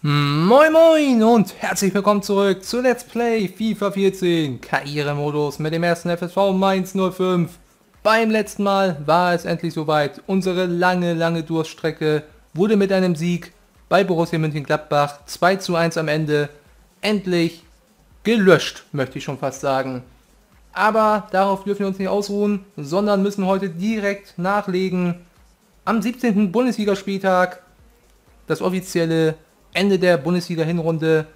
Moin Moin und herzlich willkommen zurück zu Let's Play FIFA 14 Karrieremodus mit dem ersten FSV Mainz 05. Beim letzten Mal war es endlich soweit. Unsere lange, lange Durststrecke wurde mit einem Sieg bei Borussia Mönchengladbach 2 zu 1 am Ende endlich gelöscht, möchte ich schon fast sagen. Aber darauf dürfen wir uns nicht ausruhen, sondern müssen heute direkt nachlegen. Am 17. Bundesligaspieltag das offizielle Ende der Bundesliga-Hinrunde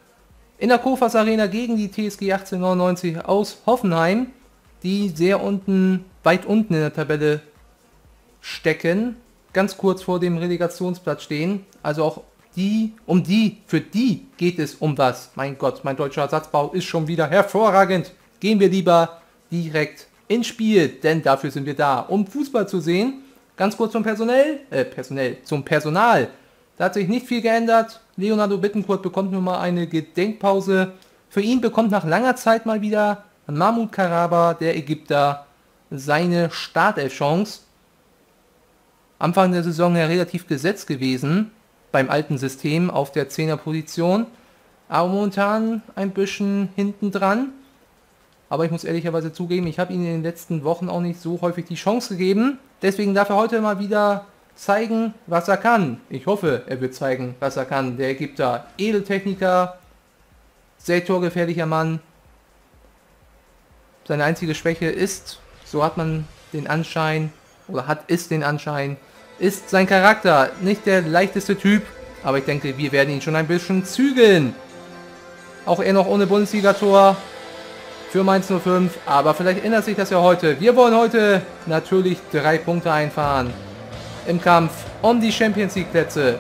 in der Kofas Arena gegen die TSG 1899 aus Hoffenheim, die sehr unten, weit unten in der Tabelle stecken, ganz kurz vor dem Relegationsplatz stehen. Also auch die, um die, für die geht es um was. Mein Gott, mein deutscher Ersatzbau ist schon wieder hervorragend. Gehen wir lieber direkt ins Spiel, denn dafür sind wir da, um Fußball zu sehen. Ganz kurz zum Personell, äh, Personell, zum Personal. Da hat sich nicht viel geändert. Leonardo Bittencourt bekommt nun mal eine Gedenkpause. Für ihn bekommt nach langer Zeit mal wieder Mahmoud Karaba, der Ägypter, seine Startelf-Chance. Anfang der Saison ja relativ gesetzt gewesen beim alten System auf der 10er Position. Aber momentan ein bisschen hinten dran. Aber ich muss ehrlicherweise zugeben, ich habe ihm in den letzten Wochen auch nicht so häufig die Chance gegeben. Deswegen darf er heute mal wieder zeigen, was er kann. Ich hoffe, er wird zeigen, was er kann. Der Ägypter, Edeltechniker, sehr torgefährlicher Mann. Seine einzige Schwäche ist, so hat man den Anschein, oder hat es den Anschein, ist sein Charakter. Nicht der leichteste Typ, aber ich denke, wir werden ihn schon ein bisschen zügeln. Auch er noch ohne Bundesligator für Mainz 05, aber vielleicht ändert sich das ja heute. Wir wollen heute natürlich drei Punkte einfahren im Kampf um die Champions League Plätze.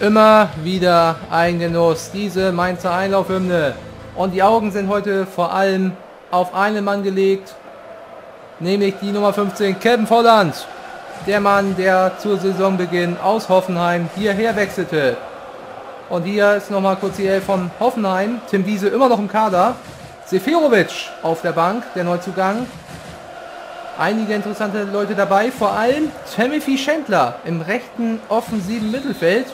Immer wieder ein Genuss, diese Mainzer Einlaufhymne. Und die Augen sind heute vor allem auf einen Mann gelegt, nämlich die Nummer 15, Kevin Volland. Der Mann, der zur Saisonbeginn aus Hoffenheim hierher wechselte. Und hier ist nochmal kurz die Elf von Hoffenheim. Tim Wiese immer noch im Kader. Seferovic auf der Bank, der Neuzugang. Einige interessante Leute dabei, vor allem Timothy Schindler im rechten offensiven Mittelfeld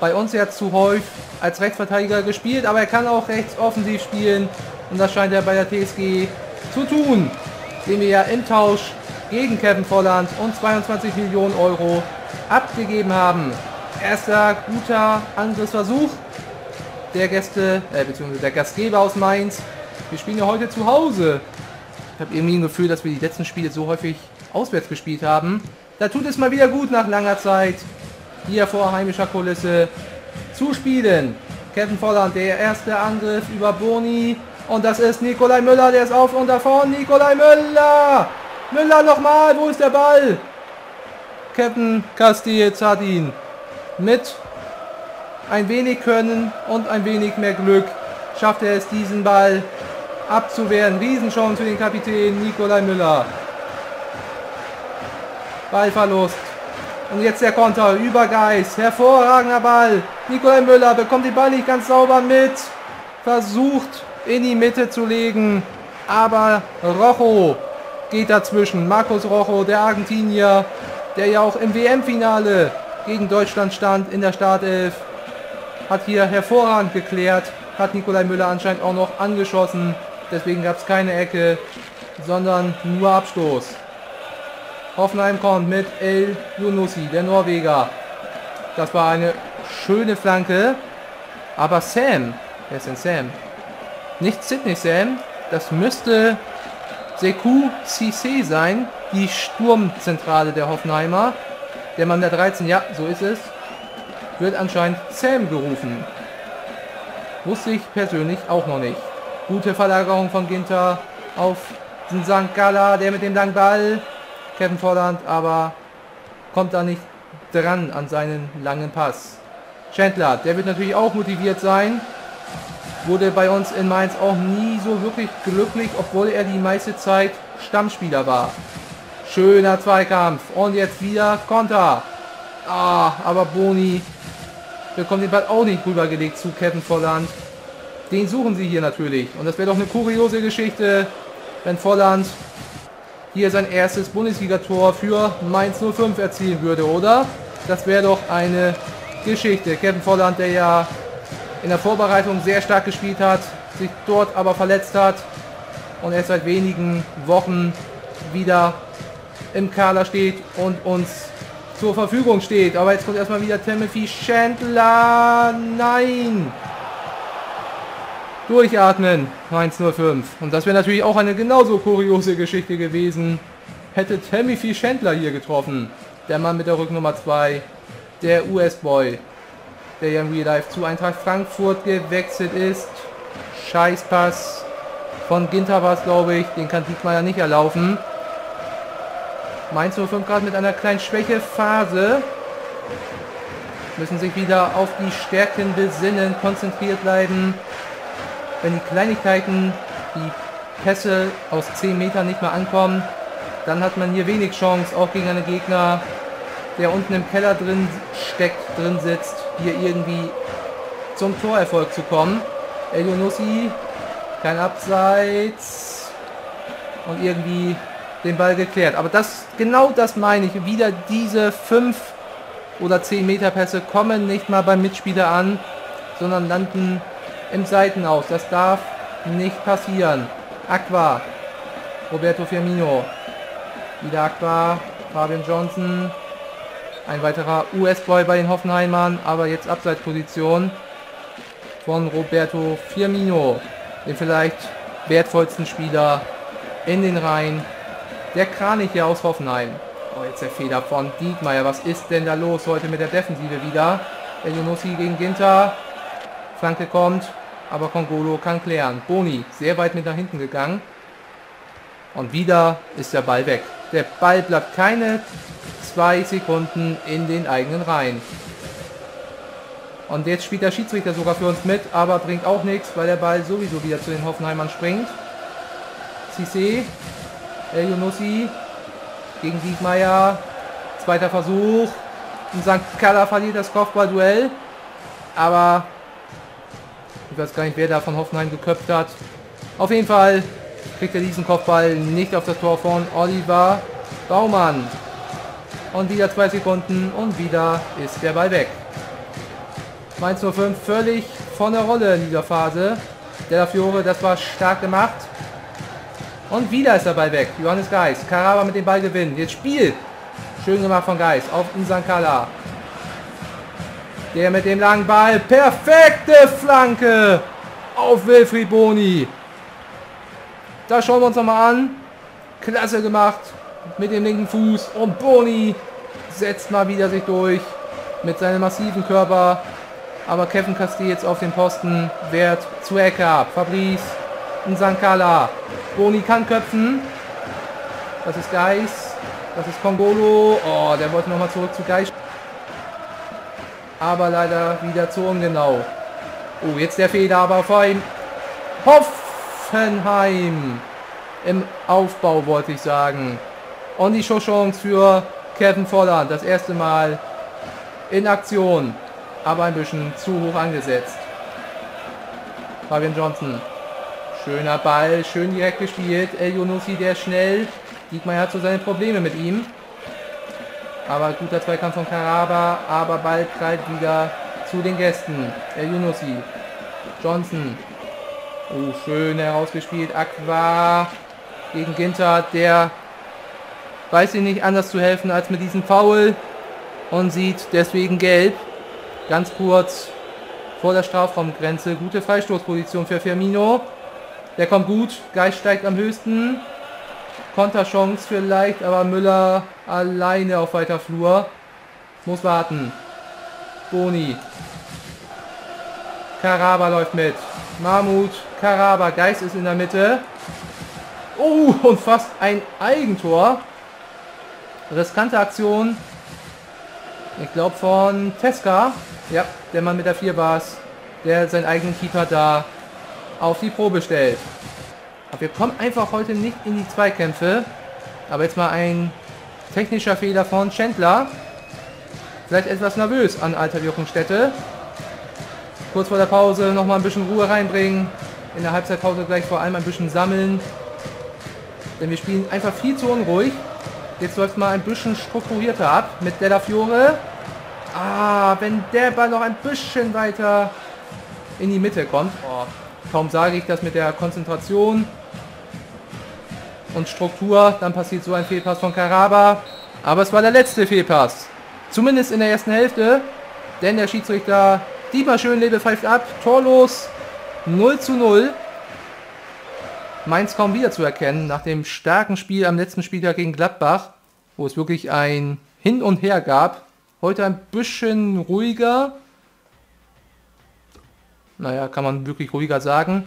bei uns ja zu häufig als Rechtsverteidiger gespielt, aber er kann auch rechts offensiv spielen und das scheint er bei der TSG zu tun, den wir ja im Tausch gegen Kevin Volland und 22 Millionen Euro abgegeben haben. Erster guter Angriffsversuch der Gäste, äh, beziehungsweise der Gastgeber aus Mainz. Wir spielen ja heute zu Hause. Ich habe irgendwie ein Gefühl, dass wir die letzten Spiele so häufig auswärts gespielt haben. Da tut es mal wieder gut nach langer Zeit hier vor heimischer Kulisse zu spielen. Kevin Volland, der erste Angriff über Boni. Und das ist Nikolai Müller, der ist auf und davon. Nikolai Müller! Müller nochmal, wo ist der Ball? Kevin Castells hat ihn mit ein wenig Können und ein wenig mehr Glück schafft er es, diesen Ball abzuwehren. Riesenchance für den Kapitän Nikolai Müller. Ballverlust und jetzt der Konter über Geist. Hervorragender Ball. Nikolai Müller bekommt den Ball nicht ganz sauber mit. Versucht in die Mitte zu legen. Aber Rojo geht dazwischen. Markus Rojo, der Argentinier, der ja auch im WM-Finale gegen Deutschland stand in der Startelf, hat hier hervorragend geklärt. Hat Nikolai Müller anscheinend auch noch angeschossen. Deswegen gab es keine Ecke, sondern nur Abstoß. Hoffenheim kommt mit El Yunusi, der Norweger. Das war eine schöne Flanke. Aber Sam, wer ist denn Sam? Nicht Sydney Sam, das müsste Sekou Cissé sein, die Sturmzentrale der Hoffenheimer. Der Mann der 13, ja, so ist es. Wird anscheinend Sam gerufen. Wusste ich persönlich auch noch nicht. Gute Verlagerung von Ginter auf den St. Gala, der mit dem langen Ball. Kevin Volland, aber kommt da nicht dran an seinen langen Pass. Chandler, der wird natürlich auch motiviert sein. Wurde bei uns in Mainz auch nie so wirklich glücklich, obwohl er die meiste Zeit Stammspieler war. Schöner Zweikampf. Und jetzt wieder Konter. Ah, aber Boni bekommt den Ball auch nicht rübergelegt zu Kevin Volland. Den suchen sie hier natürlich. Und das wäre doch eine kuriose Geschichte, wenn Volland hier sein erstes Bundesligator für Mainz 05 erzielen würde, oder? Das wäre doch eine Geschichte. Kevin Volland, der ja in der Vorbereitung sehr stark gespielt hat, sich dort aber verletzt hat und erst seit wenigen Wochen wieder im Kader steht und uns zur Verfügung steht. Aber jetzt kommt erstmal wieder Timothy Chandler. Nein! Durchatmen, 105. Und das wäre natürlich auch eine genauso kuriose Geschichte gewesen, hätte Timothy Chandler hier getroffen. Der Mann mit der Rücknummer 2, der US-Boy, der ja im Real Life zu Eintracht Frankfurt gewechselt ist. Scheißpass von Ginter war es, glaube ich. Den kann Diekmeyer nicht erlaufen. Mainz 05 gerade mit einer kleinen Schwächephase. Müssen sich wieder auf die Stärken besinnen, konzentriert bleiben. Wenn die Kleinigkeiten, die Pässe aus 10 Metern nicht mehr ankommen, dann hat man hier wenig Chance, auch gegen einen Gegner, der unten im Keller drin steckt, drin sitzt, hier irgendwie zum Torerfolg zu kommen. Elionussi, kein Abseits und irgendwie den Ball geklärt. Aber das, genau das meine ich. Wieder diese 5 oder 10 Meter Pässe kommen nicht mal beim Mitspieler an, sondern landen im Seitenaus. Das darf nicht passieren. Aqua, Roberto Firmino, wieder Aqua, Fabian Johnson, ein weiterer US-Boy bei den Hoffenheimern, aber jetzt Abseitsposition von Roberto Firmino, den vielleicht wertvollsten Spieler in den Reihen der Kranich hier aus Hoffenheim. Oh, jetzt der Fehler von Diekmeyer. Was ist denn da los heute mit der Defensive wieder? Elionussi gegen Ginter. Flanke kommt, aber Kongolo kann klären. Boni sehr weit mit nach hinten gegangen. Und wieder ist der Ball weg. Der Ball bleibt keine zwei Sekunden in den eigenen Reihen. Und jetzt spielt der Schiedsrichter sogar für uns mit, aber bringt auch nichts, weil der Ball sowieso wieder zu den Hoffenheimern springt. Cissé, El Yunusi gegen Diekmeyer. Zweiter Versuch. Und St. Kala verliert das Kopfballduell. Aber weiß gar nicht, wer da von Hoffenheim geköpft hat. Auf jeden Fall kriegt er diesen Kopfball nicht auf das Tor von Oliver Baumann. Und wieder zwei Sekunden und wieder ist der Ball weg. Mainz 05 völlig von der Rolle in dieser Phase. Der Fiore, das war stark gemacht. Und wieder ist der Ball weg. Johannes Geis. Karaba mit dem Ball gewinnen. Jetzt Spiel. Schön gemacht von Geis auf Insankala. Der mit dem langen Ball. Perfekte Flanke auf Wilfried Boni. Da schauen wir uns nochmal an. Klasse gemacht mit dem linken Fuß und Boni setzt mal wieder sich durch mit seinem massiven Körper. Aber Kevin Castell jetzt auf den Posten wehrt zu Ecke ab. Fabrice und Sankala. Boni kann köpfen. Das ist Geis. Das ist Kongolo. Oh, der wollte nochmal zurück zu Geis. Aber leider wieder zu ungenau. Oh, jetzt der Fehler aber ihm. Hoffenheim. Im Aufbau wollte ich sagen. Und die Showchance für Kevin Volland. Das erste Mal in Aktion. Aber ein bisschen zu hoch angesetzt. Fabian Johnson. Schöner Ball. Schön direkt gespielt. El Yunusi, der schnell. Diekmeyer hat so seine Probleme mit ihm. Aber guter Zweikampf von Karaba. Aber bald prallt wieder zu den Gästen. El Yunusi. Johnson. Oh, schön herausgespielt. Aqua gegen Ginter, der weiß sich nicht anders zu helfen als mit diesem Foul und sieht deswegen gelb. Ganz kurz vor der Strafraumgrenze. Gute Freistoßposition für Firmino. Der kommt gut. Geist steigt am höchsten. Konterchance vielleicht, aber Müller alleine auf weiter Flur. Muss warten. Boni. Karaba läuft mit. Mahmut. Karaba. Geist ist in der Mitte. Oh, und fast ein Eigentor. Riskante Aktion. Ich glaube von Teska. Ja, der Mann mit der 4 war Der seinen eigenen Keeper da auf die Probe stellt. Aber wir kommen einfach heute nicht in die Zweikämpfe. Aber jetzt mal ein technischer Fehler von Chandler. Vielleicht etwas nervös an Alter Jochenstätte. Kurz vor der Pause nochmal ein bisschen Ruhe reinbringen. In der Halbzeitpause gleich vor allem ein bisschen sammeln. Denn wir spielen einfach viel zu unruhig. Jetzt läuft mal ein bisschen strukturierter ab mit Della Fiore. Ah, wenn der Ball noch ein bisschen weiter in die Mitte kommt. Oh, kaum sage ich das mit der Konzentration und Struktur. Dann passiert so ein Fehlpass von Karaba. Aber es war der letzte Fehlpass. Zumindest in der ersten Hälfte. Denn der Schiedsrichter Dietmar Schönlebe pfeift ab. Torlos 0 zu 0. Mainz kaum wieder zu erkennen nach dem starken Spiel am letzten Spieltag gegen Gladbach, wo es wirklich ein Hin und Her gab. Heute ein bisschen ruhiger. Naja, kann man wirklich ruhiger sagen.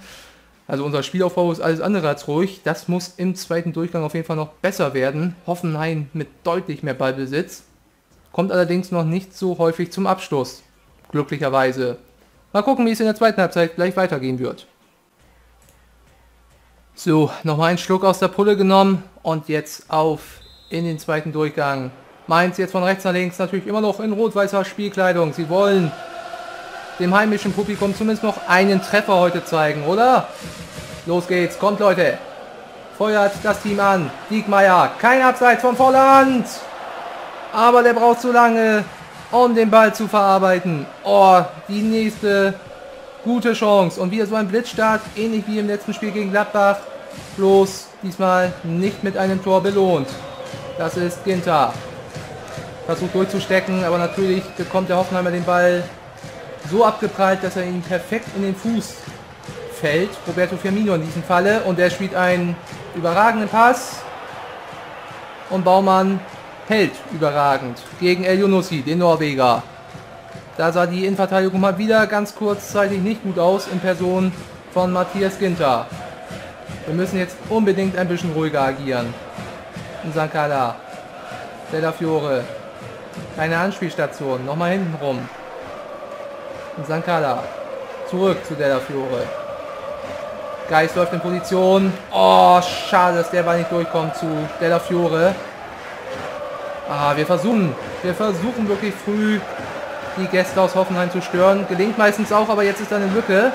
Also unser Spielaufbau ist alles andere als ruhig. Das muss im zweiten Durchgang auf jeden Fall noch besser werden. Hoffenheim mit deutlich mehr Ballbesitz. Kommt allerdings noch nicht so häufig zum Abschluss. Glücklicherweise. Mal gucken, wie es in der zweiten Halbzeit gleich weitergehen wird. So, nochmal einen Schluck aus der Pulle genommen und jetzt auf in den zweiten Durchgang. Mainz jetzt von rechts nach links natürlich immer noch in rot-weißer Spielkleidung. Sie wollen dem heimischen Publikum zumindest noch einen Treffer heute zeigen, oder? Los geht's, kommt Leute. Feuert das Team an. Diekmeier, kein Abseits von Volland. Aber der braucht zu lange, um den Ball zu verarbeiten. Oh, die nächste gute Chance. Und wieder so ein Blitzstart, ähnlich wie im letzten Spiel gegen Gladbach. Bloß diesmal nicht mit einem Tor belohnt. Das ist Ginter. Versucht durchzustecken, aber natürlich bekommt der Hoffenheimer den Ball so abgeprallt, dass er ihm perfekt in den Fuß fällt. Roberto Firmino in diesem Falle. Und er spielt einen überragenden Pass. Und Baumann hält überragend gegen El Yunusi, den Norweger. Da sah die Innenverteidigung mal wieder ganz kurzzeitig nicht gut aus in Person von Matthias Ginter. Wir müssen jetzt unbedingt ein bisschen ruhiger agieren. Sankala. Della Fiore. Keine Anspielstation. Nochmal hinten rum. Sankala. Zurück zu Della Fiore. Geist läuft in Position. Oh, schade, dass der Ball nicht durchkommt zu Della Fiore. Ah, wir versuchen. Wir versuchen wirklich früh die Gäste aus Hoffenheim zu stören. Gelingt meistens auch, aber jetzt ist da eine Lücke.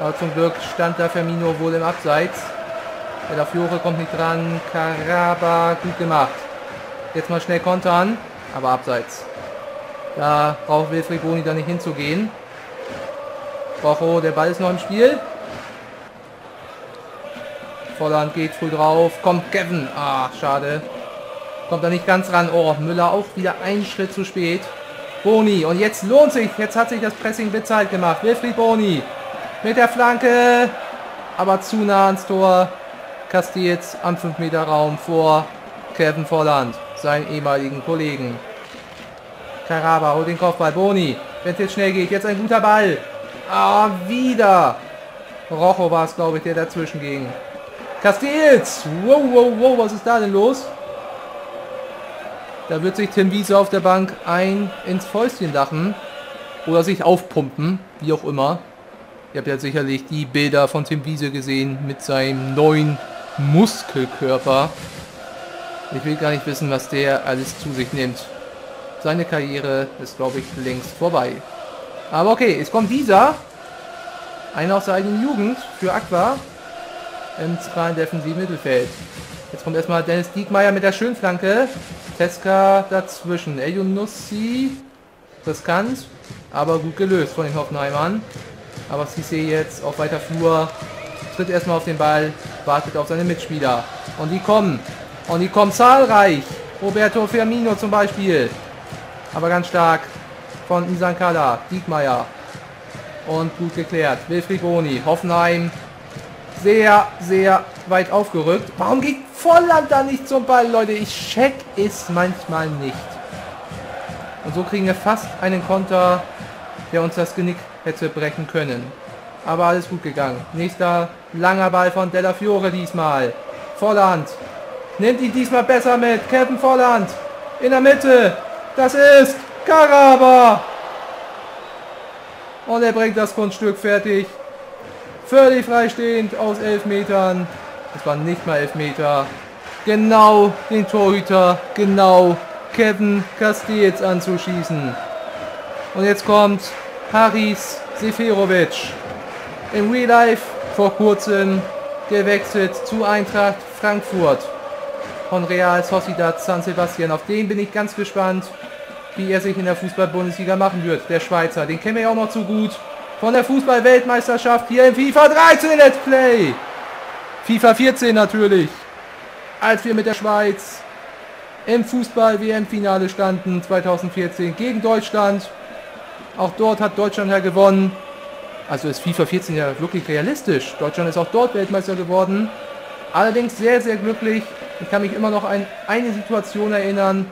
Aber zum Glück stand da Firmino wohl im Abseits. Der Fiore kommt nicht dran. Karaba, gut gemacht. Jetzt mal schnell kontern, aber abseits. Da braucht Wilfried Boni da nicht hinzugehen. Rojo, der Ball ist noch im Spiel. Volland geht früh drauf. Kommt Kevin. Ah, schade. Kommt da nicht ganz ran. Oh, Müller auch wieder einen Schritt zu spät. Boni. Und jetzt lohnt sich. Jetzt hat sich das Pressing bezahlt gemacht. Wilfried Boni. Mit der Flanke. Aber zu nah ans Tor. Castells am 5 Meter Raum vor Kevin Volland. Seinen ehemaligen Kollegen. Caraba holt den Kopfball. Boni. Wenn es jetzt schnell geht. Jetzt ein guter Ball. Ah, wieder. Rojo war es, glaube ich, der dazwischen ging. Castells. Wow, wow, wow. Was ist da denn los? Da wird sich Tim Wiese auf der Bank ein ins Fäustchen lachen. Oder sich aufpumpen, wie auch immer. Ihr habt ja sicherlich die Bilder von Tim Wiese gesehen mit seinem neuen Muskelkörper. Ich will gar nicht wissen, was der alles zu sich nimmt. Seine Karriere ist, glaube ich, längst vorbei. Aber okay, es kommt dieser. Einer aus der eigenen Jugend für Aqua im zentralen defensiven Mittelfeld. Jetzt kommt erstmal Dennis Diekmeyer mit der Schönflanke. Teska dazwischen. Elionussi. Riskant, aber gut gelöst von den Hoffenheimern. Aber Cissé jetzt auf weiter Flur. Tritt erstmal auf den Ball. Wartet auf seine Mitspieler. Und die kommen. Und die kommen zahlreich. Roberto Firmino zum Beispiel. Aber ganz stark von Isan Kala. Diekmeyer. Und gut geklärt. Wilfried Boni. Hoffenheim sehr, sehr weit aufgerückt. Warum geht Volland da nicht zum Ball, Leute? Ich check es manchmal nicht. Und so kriegen wir fast einen Konter, der uns das Genick hätte brechen können. Aber alles gut gegangen. Nächster langer Ball von Della Fiore diesmal. Volland. Nimmt ihn diesmal besser mit. Kevin Volland. In der Mitte. Das ist Karaba. Und er bringt das Kunststück fertig. Völlig freistehend aus 11 Metern. Das waren nicht mal 11 Meter. Genau den Torhüter, genau Kevin Castells anzuschießen. Und jetzt kommt Haris Seferovic. Im Real Life vor kurzem gewechselt zu Eintracht Frankfurt von Real Sociedad San Sebastian. Auf den bin ich ganz gespannt, wie er sich in der Fußball-Bundesliga machen wird. Der Schweizer, den kennen wir ja auch noch zu gut. Von der Fußball-Weltmeisterschaft hier im FIFA 13 Let's Play. FIFA 14 natürlich. Als wir mit der Schweiz im Fußball-WM-Finale standen 2014 gegen Deutschland. Auch dort hat Deutschland ja gewonnen. Also ist FIFA 14 ja wirklich realistisch. Deutschland ist auch dort Weltmeister geworden. Allerdings sehr, sehr glücklich. Ich kann mich immer noch an eine Situation erinnern,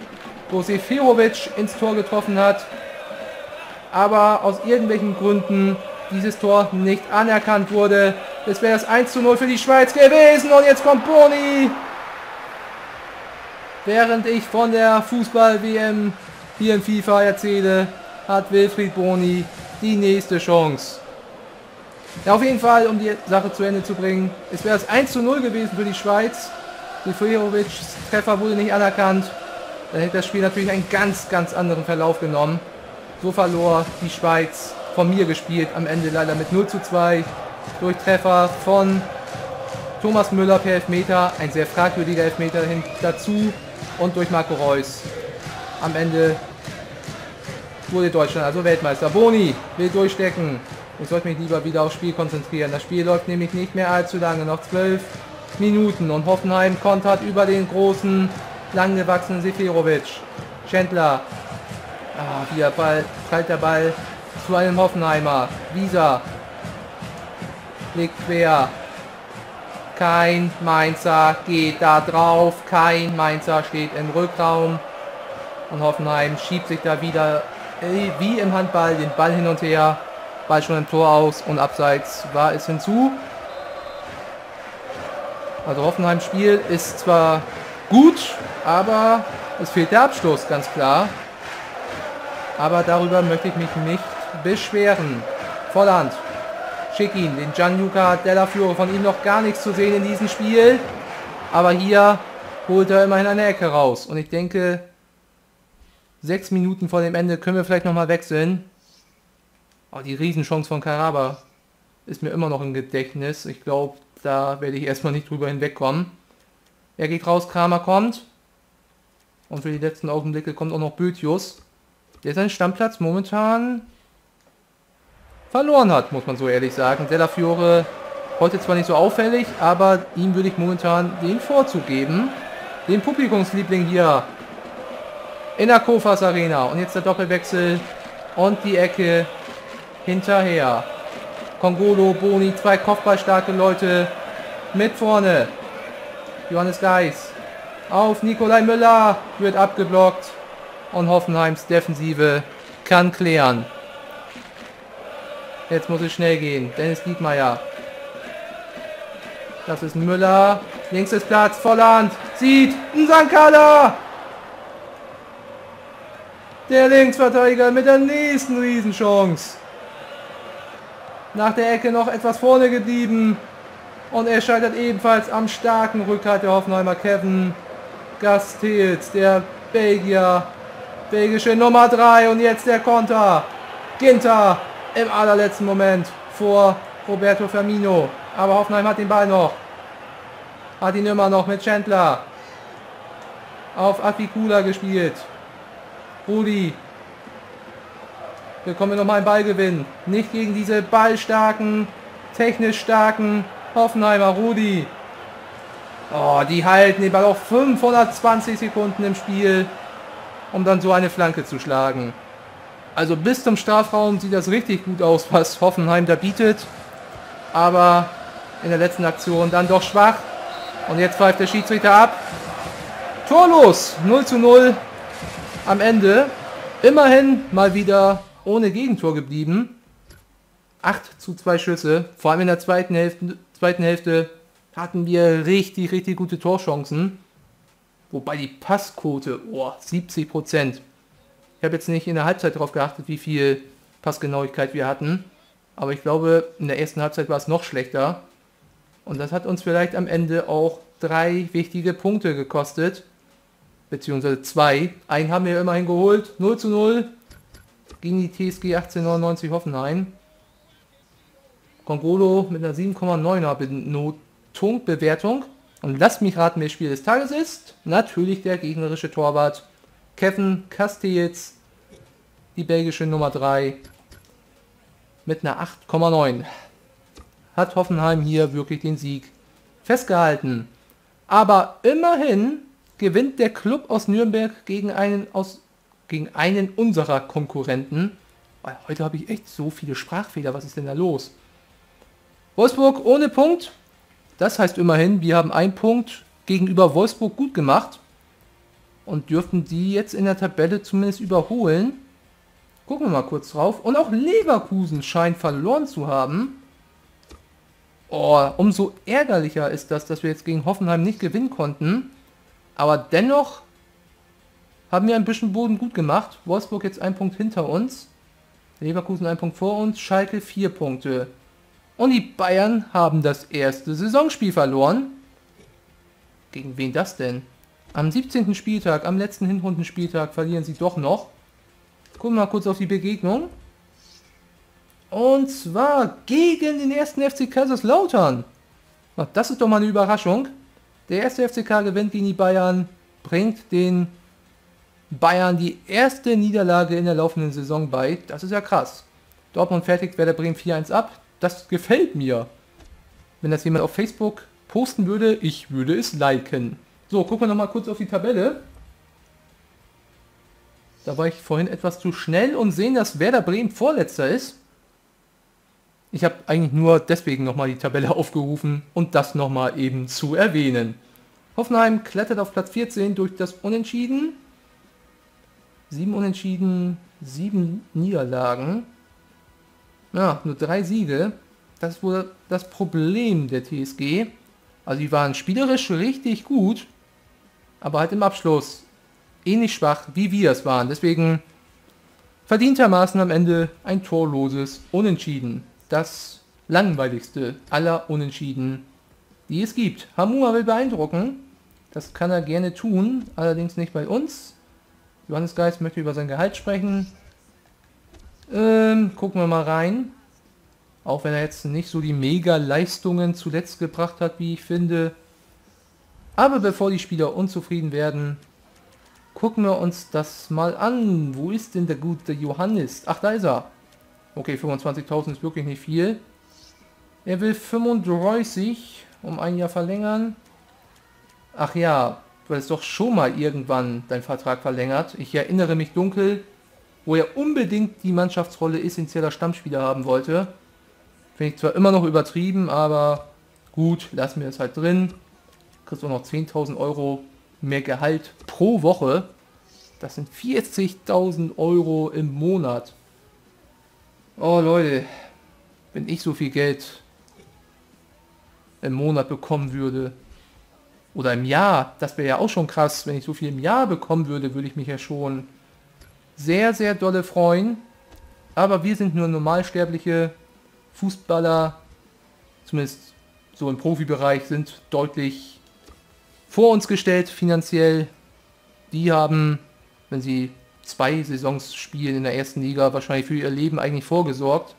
wo Seferovic ins Tor getroffen hat, aber aus irgendwelchen Gründen dieses Tor nicht anerkannt wurde. Das wäre das 1 zu 0 für die Schweiz gewesen und jetzt kommt Boni. Während ich von der Fußball-WM hier in FIFA erzähle, hat Wilfried Boni die nächste Chance. Ja, auf jeden Fall, um die Sache zu Ende zu bringen. Es wäre das 1 zu 0 gewesen für die Schweiz. Seferovics Treffer wurde nicht anerkannt dann hätte das Spiel natürlich einen ganz, ganz anderen Verlauf genommen. So verlor die Schweiz von mir gespielt, am Ende leider mit 0 zu 2 durch Treffer von Thomas Müller per Elfmeter, ein sehr fragwürdiger Elfmeter dazu und durch Marco Reus. Am Ende wurde Deutschland also Weltmeister. Boni will durchstecken. Ich sollte mich lieber wieder aufs Spiel konzentrieren. Das Spiel läuft nämlich nicht mehr allzu lange, noch 12 Minuten und Hoffenheim kontert über den großen langgewachsenen Seferovic. Chandler. Ah, hier Ball, prallt der Ball zu einem Hoffenheimer. Visa. Legt quer. Kein Mainzer geht da drauf. Kein Mainzer steht im Rückraum. Und Hoffenheim schiebt sich da wieder wie im Handball den Ball hin und her. Ball schon im Tor aus und abseits war es hinzu. Also Hoffenheim Spiel ist zwar gut, aber es fehlt der Abschluss, ganz klar. Aber darüber möchte ich mich nicht beschweren. Volland, schick ihn, den Gianluca Della Fiore, von ihm noch gar nichts zu sehen in diesem Spiel. Aber hier holt er immerhin eine Ecke raus. Und ich denke, sechs Minuten vor dem Ende können wir vielleicht nochmal wechseln. Oh, die Riesenchance von Karaba ist mir immer noch im Gedächtnis. Ich glaube, da werde ich erstmal nicht drüber hinwegkommen. Er geht raus, Kramer kommt. Und für die letzten Augenblicke kommt auch noch Bötius, der seinen Stammplatz momentan verloren hat, muss man so ehrlich sagen. Della Fiore heute zwar nicht so auffällig, aber ihm würde ich momentan den Vorzug geben. Den Publikumsliebling hier in der Kofas Arena. Und jetzt der Doppelwechsel und die Ecke hinterher. Kongolo, Boni, zwei kopfballstarke Leute mit vorne. Johannes Geis auf Nikolai Müller, wird abgeblockt und Hoffenheims Defensive kann klären. Jetzt muss es schnell gehen. Dennis Diekmeyer. Das ist Müller. Links ist Platz. Volland. Sieht. Sankala. Der Linksverteidiger mit der nächsten Riesenchance. Nach der Ecke noch etwas vorne geblieben. Und er scheitert ebenfalls am starken Rückhalt der Hoffenheimer Kevin Gastils, der Belgier. Belgische Nummer 3 und jetzt der Konter. Ginter im allerletzten Moment vor Roberto Firmino. Aber Hoffenheim hat den Ball noch. Hat ihn immer noch mit Chandler. Auf Apicula gespielt. Rudi. Bekommen wir nochmal einen Ballgewinn. Nicht gegen diese ballstarken, technisch starken Hoffenheimer. Rudi. Oh, die halten den Ball auf 520 Sekunden im Spiel, um dann so eine Flanke zu schlagen. Also bis zum Strafraum sieht das richtig gut aus, was Hoffenheim da bietet. Aber in der letzten Aktion dann doch schwach. Und jetzt pfeift der Schiedsrichter ab. Torlos, 0 zu 0 am Ende Immerhin mal wieder ohne Gegentor geblieben. 8 zu 2 Schüsse. Vor allem in der zweiten Hälfte, zweiten Hälfte hatten wir richtig, richtig gute Torchancen. Wobei die Passquote, oh, 70 Prozent. Ich habe jetzt nicht in der Halbzeit darauf geachtet, wie viel Passgenauigkeit wir hatten. Aber ich glaube, in der ersten Halbzeit war es noch schlechter. Und das hat uns vielleicht am Ende auch drei wichtige Punkte gekostet. Beziehungsweise zwei. Einen haben wir immerhin geholt. 0 zu 0 gegen die TSG 1899 Hoffenheim. Congolo mit einer 7,9er Benotung, Bewertung. Und lasst mich raten, wer Spiel des Tages ist. Natürlich der gegnerische Torwart Kevin Castells, die belgische Nummer 3 mit einer 8,9. Hat Hoffenheim hier wirklich den Sieg festgehalten. Aber immerhin gewinnt der Club aus Nürnberg gegen einen, aus, gegen einen unserer Konkurrenten. Heute habe ich echt so viele Sprachfehler. Was ist denn da los? Wolfsburg ohne Punkt. Das heißt immerhin, wir haben einen Punkt gegenüber Wolfsburg gut gemacht. Und dürften die jetzt in der Tabelle zumindest überholen. Gucken wir mal kurz drauf. Und auch Leverkusen scheint verloren zu haben. Oh, umso ärgerlicher ist das, dass wir jetzt gegen Hoffenheim nicht gewinnen konnten. Aber dennoch haben wir ein bisschen Boden gut gemacht. Wolfsburg jetzt ein Punkt hinter uns. Leverkusen ein Punkt vor uns. Schalke vier Punkte. Und die Bayern haben das erste Saisonspiel verloren. Gegen wen das denn? Am 17. Spieltag, am letzten Hinrundenspieltag verlieren sie doch noch. Gucken wir mal kurz auf die Begegnung. Und zwar gegen den ersten FC Kaiserslautern. Das ist doch mal eine Überraschung. Der erste FCK gewinnt gegen die Bayern, bringt den Bayern die erste Niederlage in der laufenden Saison bei. Das ist ja krass. Dortmund fertigt Werder Bremen 4-1 ab. Das gefällt mir. Wenn das jemand auf Facebook posten würde, ich würde es liken. So, gucken wir nochmal kurz auf die Tabelle. Da war ich vorhin etwas zu schnell und sehen, dass Werder Bremen Vorletzter ist. Ich habe eigentlich nur deswegen nochmal die Tabelle aufgerufen und das nochmal eben zu erwähnen. Hoffenheim klettert auf Platz 14 durch das Unentschieden. Sieben Unentschieden, sieben Niederlagen. Ja, nur drei Siege. Das wohl das Problem der TSG. Also die waren spielerisch richtig gut, aber halt im Abschluss ähnlich schwach, wie wir es waren. Deswegen verdientermaßen am Ende ein torloses Unentschieden das langweiligste aller Unentschieden, die es gibt. Hamua will beeindrucken. Das kann er gerne tun, allerdings nicht bei uns. Johannes Geist möchte über sein Gehalt sprechen. Ähm, gucken wir mal rein. Auch wenn er jetzt nicht so die Mega-Leistungen zuletzt gebracht hat, wie ich finde. Aber bevor die Spieler unzufrieden werden, gucken wir uns das mal an. Wo ist denn der gute Johannes? Ach, da ist er. Okay, 25.000 ist wirklich nicht viel. Er will 35 um ein Jahr verlängern. Ach ja, du hast doch schon mal irgendwann deinen Vertrag verlängert. Ich erinnere mich dunkel, wo er unbedingt die Mannschaftsrolle essentieller Stammspieler haben wollte. Finde ich zwar immer noch übertrieben, aber gut, lassen wir es halt drin. Kriegst auch noch 10.000 Euro mehr Gehalt pro Woche. Das sind 40.000 Euro im Monat. Oh Leute, wenn ich so viel Geld im Monat bekommen würde, oder im Jahr, das wäre ja auch schon krass, wenn ich so viel im Jahr bekommen würde, würde ich mich ja schon sehr, sehr dolle freuen. Aber wir sind nur normalsterbliche Fußballer, zumindest so im Profibereich, sind deutlich vor uns gestellt finanziell. Die haben, wenn sie zwei Saisons spielen in der ersten Liga wahrscheinlich für ihr Leben eigentlich vorgesorgt.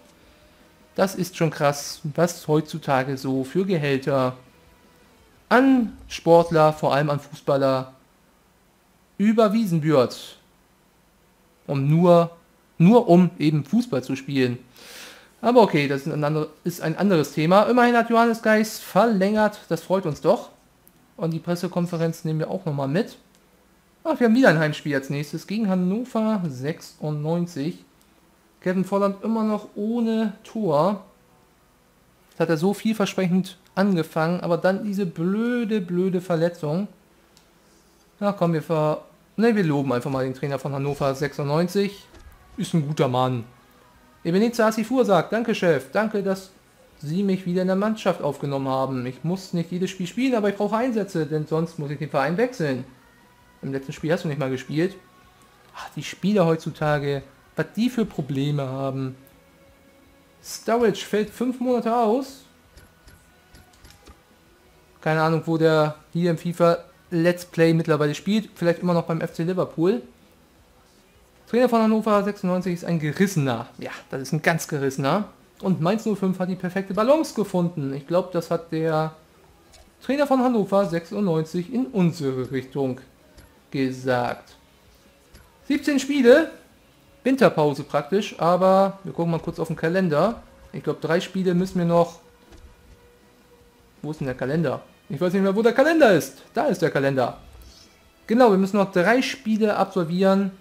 Das ist schon krass, was heutzutage so für Gehälter an Sportler, vor allem an Fußballer, überwiesen wird. Um nur, nur um eben Fußball zu spielen. Aber okay, das ist ein, anderes Thema. Immerhin hat Johannes Geis verlängert, das freut uns doch. Und die Pressekonferenz nehmen wir auch nochmal mit. Ach, wir haben wieder ein Heimspiel als nächstes gegen Hannover 96. Kevin Volland immer noch ohne Tor. Das hat er so vielversprechend angefangen, aber dann diese blöde, blöde Verletzung. Na komm, wir Ne, wir loben einfach mal den Trainer von Hannover 96. Ist ein guter Mann. Ebenezer Asifur sagt, danke Chef, danke, dass Sie mich wieder in der Mannschaft aufgenommen haben. Ich muss nicht jedes Spiel spielen, aber ich brauche Einsätze, denn sonst muss ich den Verein wechseln. Im letzten Spiel hast du nicht mal gespielt. Ach, die Spieler heutzutage, was die für Probleme haben. Storage fällt fünf Monate aus. Keine Ahnung, wo der hier im FIFA Let's Play mittlerweile spielt. Vielleicht immer noch beim FC Liverpool. Trainer von Hannover 96 ist ein gerissener. Ja, das ist ein ganz gerissener. Und Mainz 05 hat die perfekte Balance gefunden. Ich glaube, das hat der Trainer von Hannover 96 in unsere Richtung gesagt. 17 Spiele, Winterpause praktisch, aber wir gucken mal kurz auf den Kalender. Ich glaube, drei Spiele müssen wir noch... Wo ist denn der Kalender? Ich weiß nicht mehr, wo der Kalender ist. Da ist der Kalender. Genau, wir müssen noch drei Spiele absolvieren.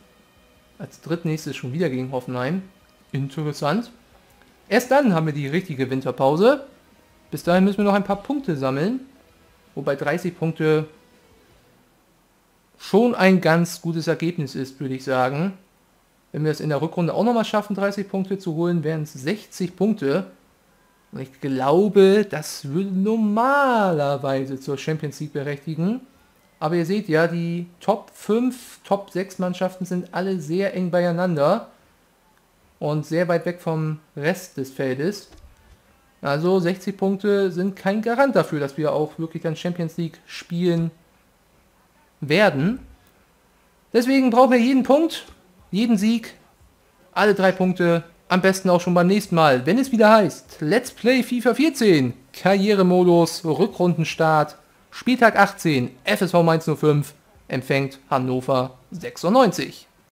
Als drittnächstes schon wieder gegen Hoffenheim. Interessant. Erst dann haben wir die richtige Winterpause. Bis dahin müssen wir noch ein paar Punkte sammeln. Wobei 30 Punkte schon ein ganz gutes Ergebnis ist, würde ich sagen. Wenn wir es in der Rückrunde auch nochmal schaffen, 30 Punkte zu holen, wären es 60 Punkte. Und ich glaube, das würde normalerweise zur Champions League berechtigen. Aber ihr seht ja, die Top 5, Top 6 Mannschaften sind alle sehr eng beieinander. Und sehr weit weg vom Rest des Feldes. Also 60 Punkte sind kein Garant dafür, dass wir auch wirklich dann Champions League spielen werden. Deswegen brauchen wir jeden Punkt, jeden Sieg, alle drei Punkte am besten auch schon beim nächsten Mal, wenn es wieder heißt Let's Play FIFA 14, Karrieremodus, Rückrundenstart, Spieltag 18, FSV Mainz 05 empfängt Hannover 96.